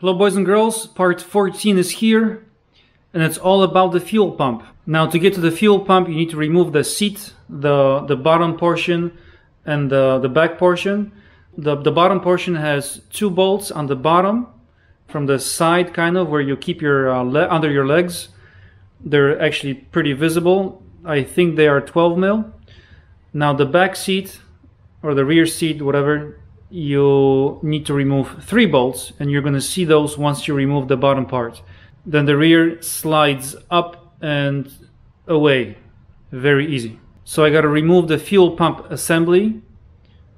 Hello boys and girls, part 14 is here and it's all about the fuel pump. Now to get to the fuel pump you need to remove the seat, the, the bottom portion and the, the back portion. The, the bottom portion has two bolts on the bottom from the side kind of where you keep your uh, under your legs. They're actually pretty visible. I think they are 12 mil. Now the back seat or the rear seat, whatever, you need to remove three bolts and you're going to see those once you remove the bottom part. Then the rear slides up and away. Very easy. So I got to remove the fuel pump assembly.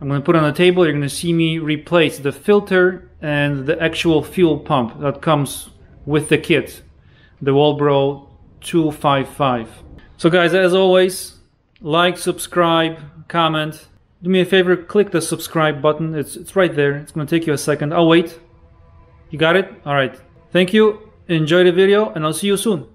I'm going to put on the table. You're going to see me replace the filter and the actual fuel pump that comes with the kit. The Walbro 255. So guys, as always, like, subscribe, comment, do me a favor, click the subscribe button. It's, it's right there. It's going to take you a second. I'll wait. You got it? All right. Thank you. Enjoy the video and I'll see you soon.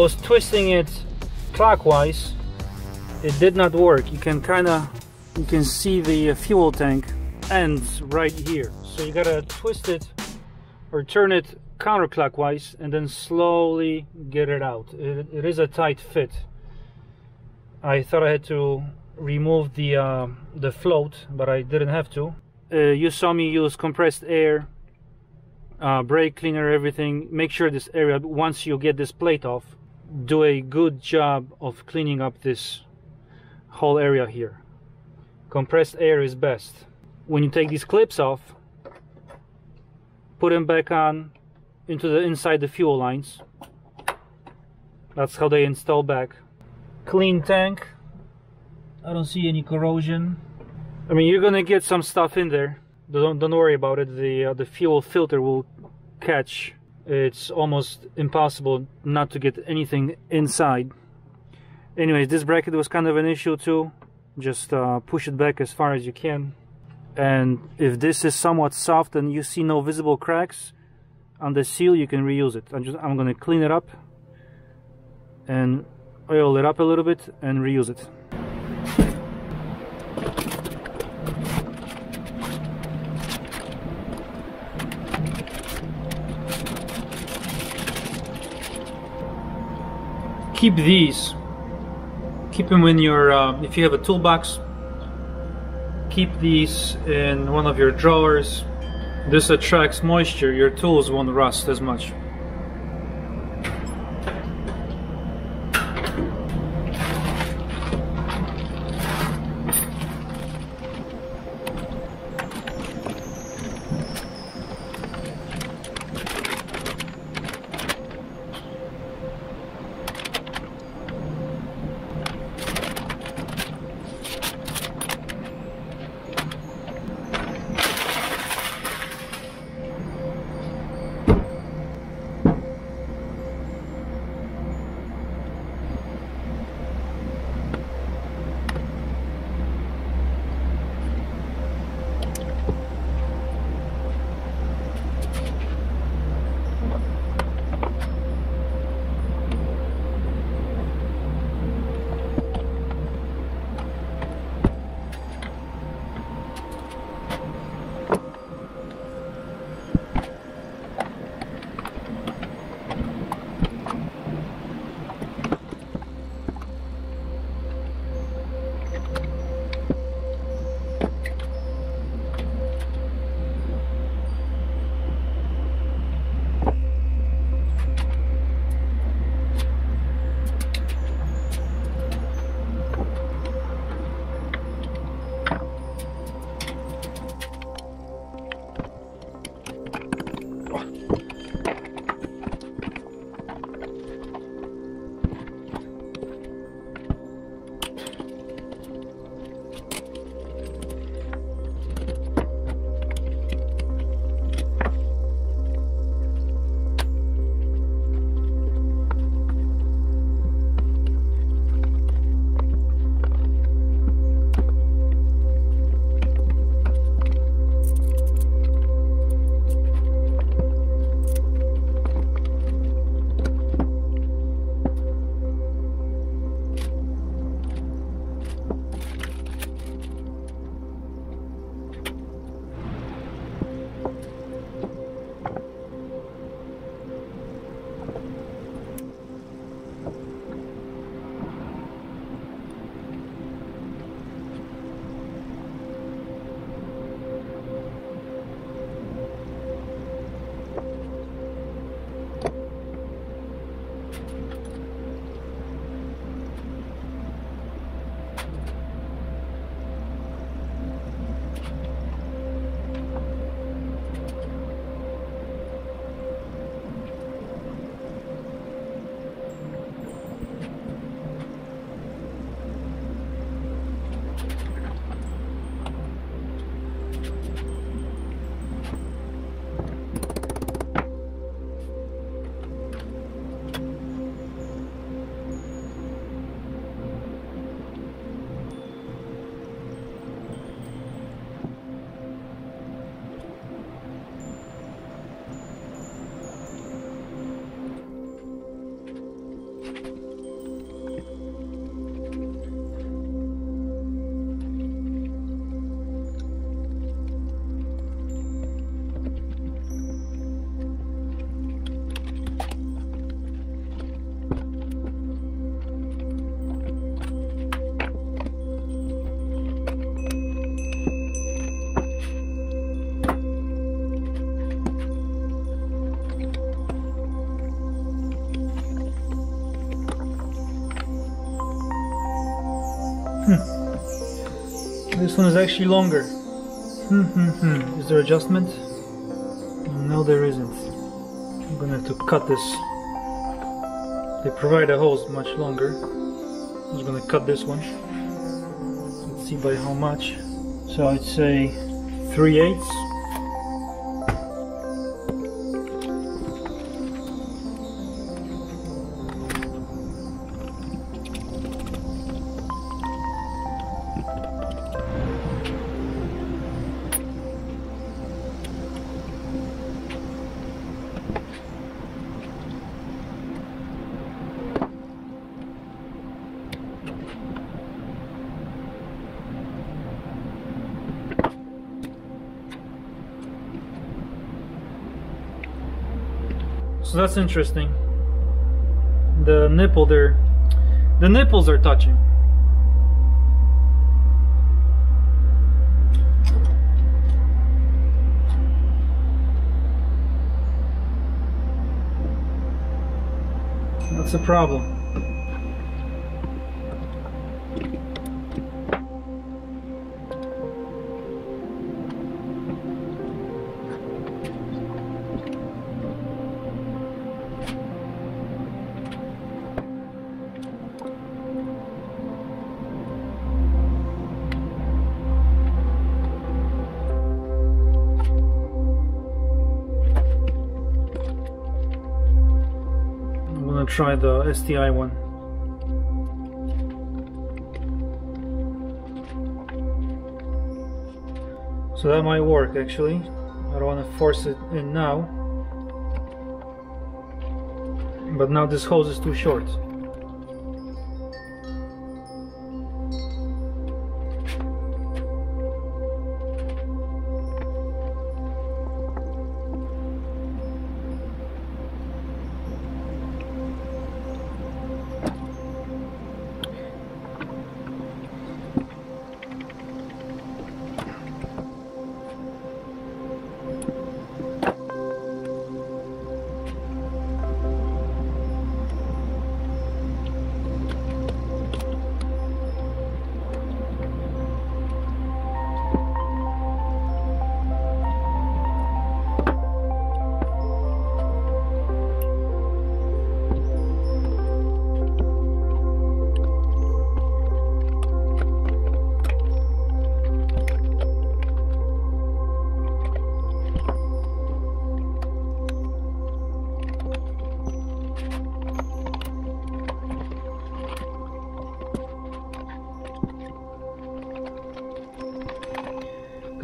Was twisting it clockwise it did not work. You can kind of you can see the fuel tank ends right here. So you gotta twist it or turn it counterclockwise and then slowly get it out. It, it is a tight fit. I thought I had to remove the uh, the float but I didn't have to. Uh, you saw me use compressed air uh, brake cleaner everything. Make sure this area once you get this plate off do a good job of cleaning up this whole area here. Compressed air is best. When you take these clips off, put them back on into the inside the fuel lines. That's how they install back. Clean tank. I don't see any corrosion. I mean, you're gonna get some stuff in there. Don't don't worry about it. The uh, the fuel filter will catch it's almost impossible not to get anything inside. Anyways this bracket was kind of an issue too. Just uh, push it back as far as you can. And if this is somewhat soft and you see no visible cracks on the seal you can reuse it. I'm just I'm gonna clean it up and oil it up a little bit and reuse it keep these. Keep them in your uh, if you have a toolbox keep these in one of your drawers. This attracts moisture. Your tools won't rust as much This one is actually longer. Hmm, hmm, hmm. Is there adjustment? No, there isn't. I'm gonna have to cut this. They provide a hose much longer. I'm just gonna cut this one. Let's see by how much. So I'd say 3 eighths. That's interesting. The nipple there, the nipples are touching. That's a problem. Try the STI one. So that might work actually. I don't want to force it in now. But now this hose is too short.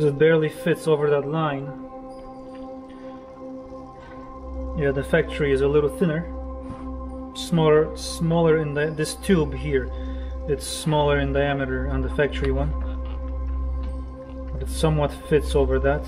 It barely fits over that line. Yeah, the factory is a little thinner, smaller, smaller in the, this tube here. It's smaller in diameter on the factory one, but it somewhat fits over that.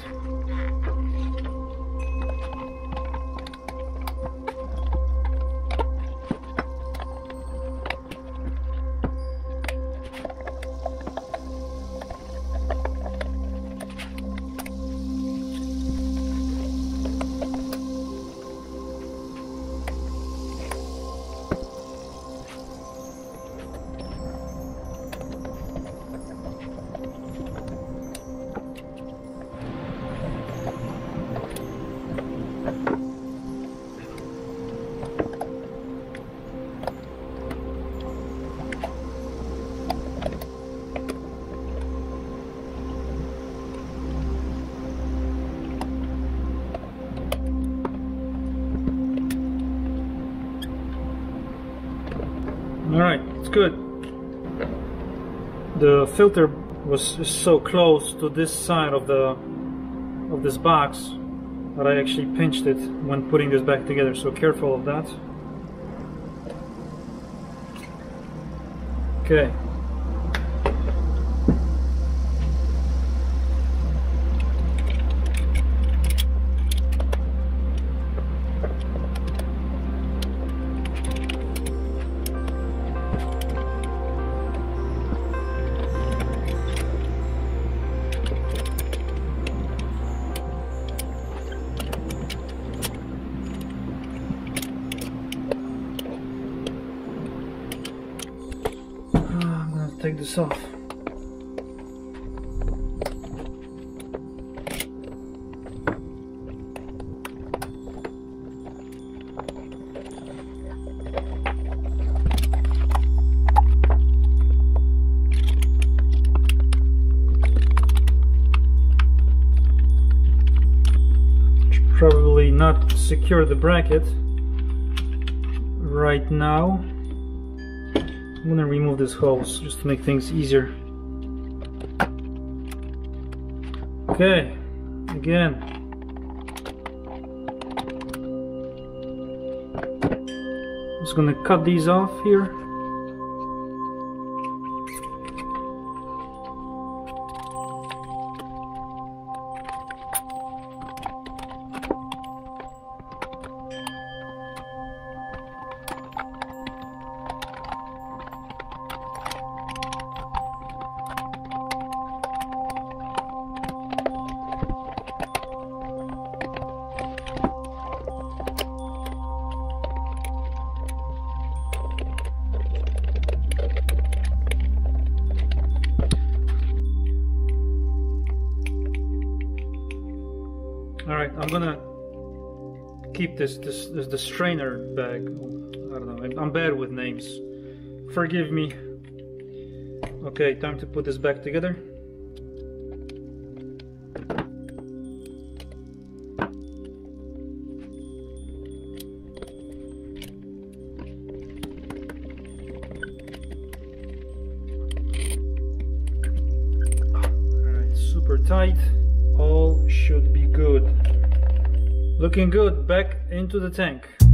the filter was so close to this side of the of this box that I actually pinched it when putting this back together. So careful of that. Okay. This off. Probably not secure the bracket right now. I'm gonna remove this hose just to make things easier. Okay, again. Just gonna cut these off here. I'm gonna keep this. This, this the strainer bag. I don't know. I'm, I'm bad with names. Forgive me. Okay, time to put this back together. Back into the tank.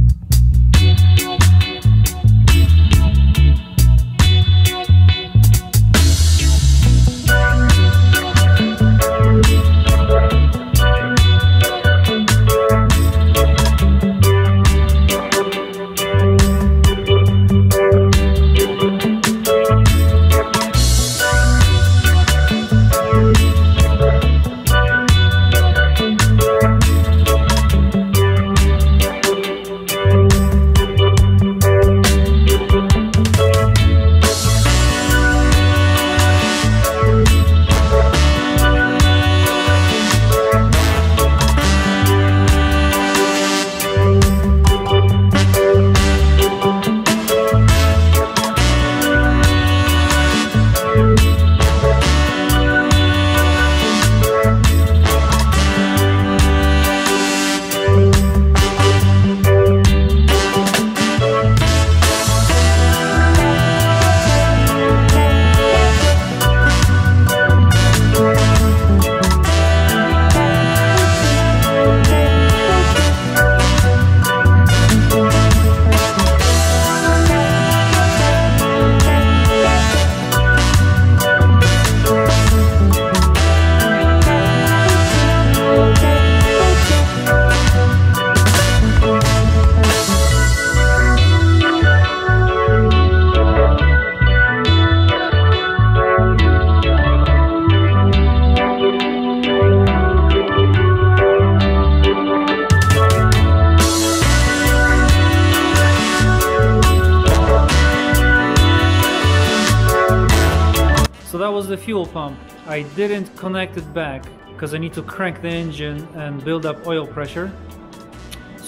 Pump. I didn't connect it back because I need to crank the engine and build up oil pressure.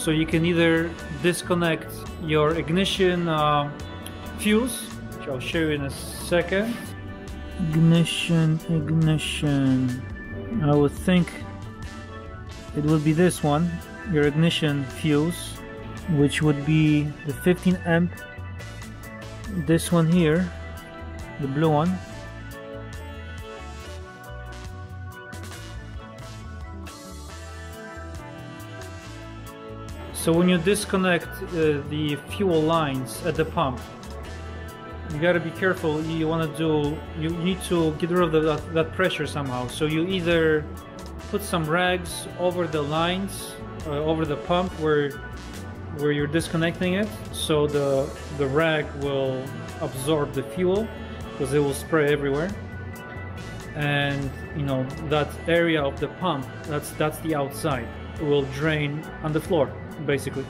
So you can either disconnect your ignition uh, fuse, which I'll show you in a second. Ignition, ignition. I would think it would be this one, your ignition fuse, which would be the 15 amp. This one here, the blue one. So when you disconnect uh, the fuel lines at the pump, you got to be careful. You want to do you need to get rid of the, that, that, pressure somehow. So you either put some rags over the lines uh, over the pump where where you're disconnecting it so the the rag will absorb the fuel because it will spray everywhere. And you know that area of the pump that's that's the outside. Will drain on the floor basically.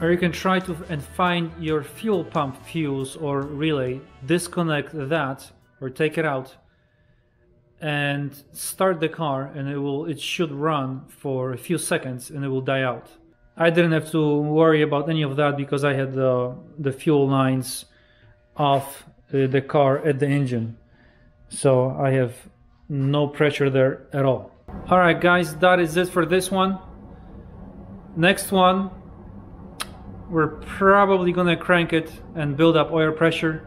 Or you can try to and find your fuel pump fuse or relay disconnect that or take it out and start the car and it will it should run for a few seconds and it will die out. I didn't have to worry about any of that because I had the the fuel lines off uh, the car at the engine. So I have no pressure there at all. Alright guys that is it for this one next one we're probably gonna crank it and build up oil pressure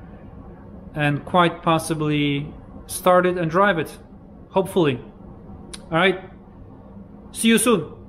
and quite possibly start it and drive it hopefully. Alright see you soon